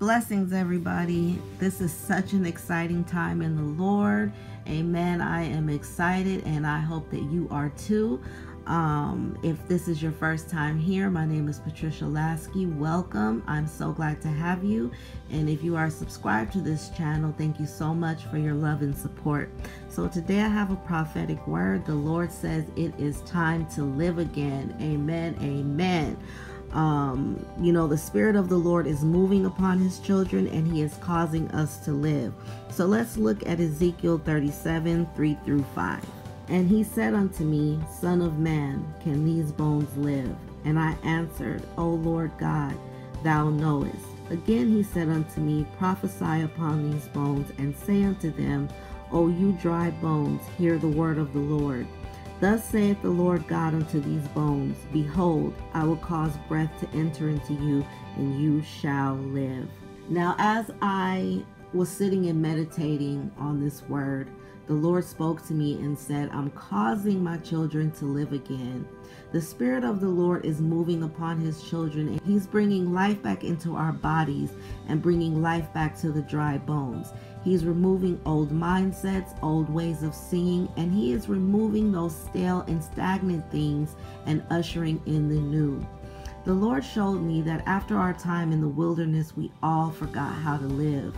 Blessings, everybody. This is such an exciting time in the Lord. Amen. I am excited and I hope that you are too. Um, if this is your first time here, my name is Patricia Laskey. Welcome. I'm so glad to have you. And if you are subscribed to this channel, thank you so much for your love and support. So today I have a prophetic word. The Lord says it is time to live again. Amen. Amen um, you know, the Spirit of the Lord is moving upon His children and He is causing us to live. So let's look at Ezekiel 37 3 through 5. And he said unto me, Son of man, can these bones live? And I answered, O Lord God, thou knowest. Again he said unto me, Prophesy upon these bones, and say unto them, O you dry bones, hear the word of the Lord. Thus saith the Lord God unto these bones Behold, I will cause breath to enter into you, and you shall live. Now, as I was sitting and meditating on this word, the Lord spoke to me and said, I'm causing my children to live again. The Spirit of the Lord is moving upon His children, and He's bringing life back into our bodies and bringing life back to the dry bones. He's removing old mindsets, old ways of seeing, and He is removing those stale and stagnant things and ushering in the new. The Lord showed me that after our time in the wilderness, we all forgot how to live.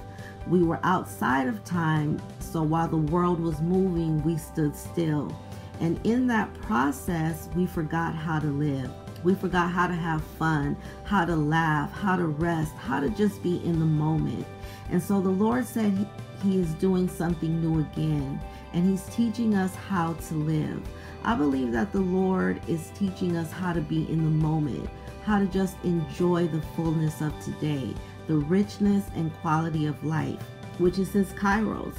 We were outside of time, so while the world was moving, we stood still. And in that process, we forgot how to live. We forgot how to have fun, how to laugh, how to rest, how to just be in the moment. And so the Lord said he, is doing something new again, and He's teaching us how to live. I believe that the Lord is teaching us how to be in the moment, how to just enjoy the fullness of today, the richness and quality of life, which is His kairos.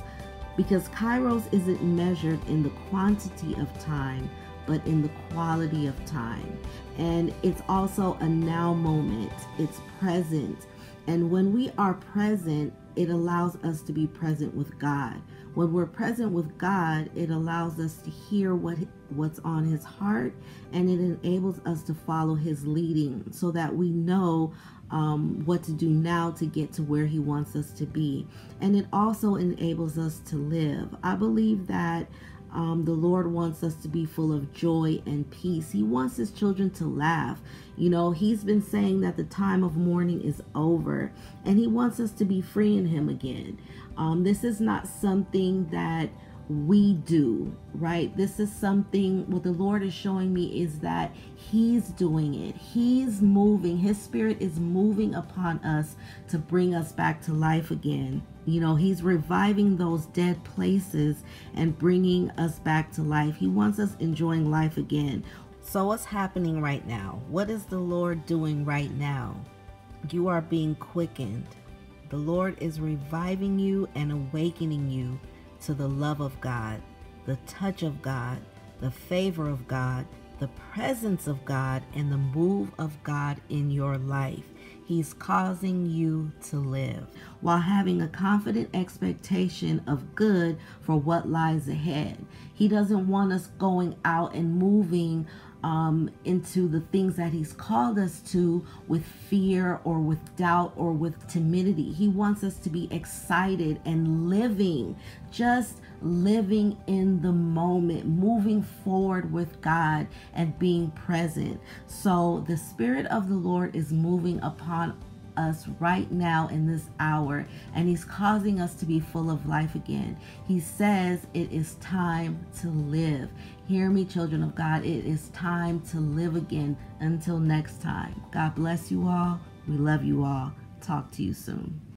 Because kairos isn't measured in the quantity of time, but in the quality of time. And it's also a now moment, it's present. And when we are present, it allows us to be present with God. When we're present with God, it allows us to hear what what's on his heart and it enables us to follow his leading so that we know um, what to do now to get to where he wants us to be. And it also enables us to live. I believe that um, the Lord wants us to be full of joy and peace. He wants his children to laugh. You know, he's been saying that the time of mourning is over and he wants us to be free in him again. Um, this is not something that we do, right? This is something what the Lord is showing me is that He's doing it. He's moving. His Spirit is moving upon us to bring us back to life again. You know, He's reviving those dead places and bringing us back to life. He wants us enjoying life again. So, what's happening right now? What is the Lord doing right now? You are being quickened. The Lord is reviving you and awakening you to the love of God, the touch of God, the favor of God, the presence of God, and the move of God in your life. He's causing you to live while having a confident expectation of good for what lies ahead. He doesn't want us going out and moving um, into the things that He's called us to with fear or with doubt or with timidity. He wants us to be excited and living, just living in the moment, moving forward with God and being present. So the Spirit of the Lord is moving upon us right now in this hour, and He's causing us to be full of life again. He says it is time to live. Hear me, children of God. It is time to live again. Until next time, God bless you all. We love you all. Talk to you soon.